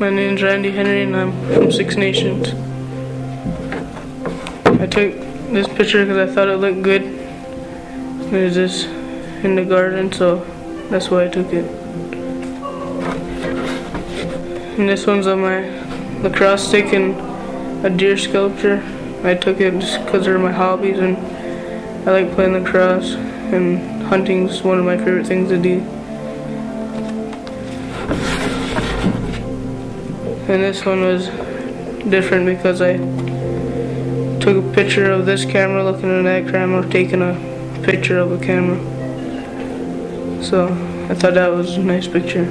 My name's Randy Henry and I'm from Six Nations. I took this picture because I thought it looked good. There's this in the garden, so that's why I took it. And this one's on my lacrosse stick and a deer sculpture. I took it just because they're my hobbies and I like playing lacrosse and hunting's one of my favorite things to do. And this one was different because I took a picture of this camera looking at that camera taking a picture of a camera. So I thought that was a nice picture.